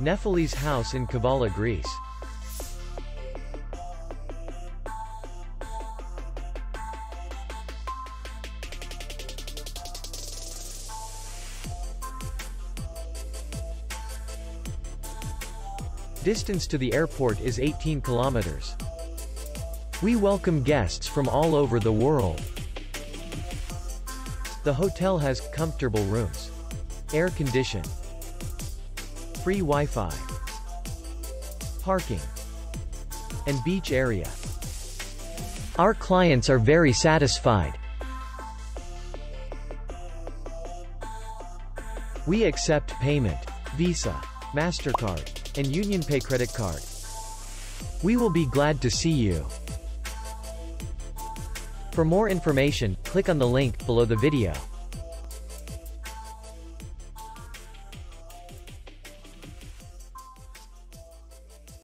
Nefeli's house in Kavala, Greece. Distance to the airport is 18 kilometers. We welcome guests from all over the world. The hotel has comfortable rooms, air condition, free Wi-Fi, parking, and beach area. Our clients are very satisfied. We accept payment, Visa, MasterCard, and UnionPay credit card. We will be glad to see you. For more information, click on the link below the video.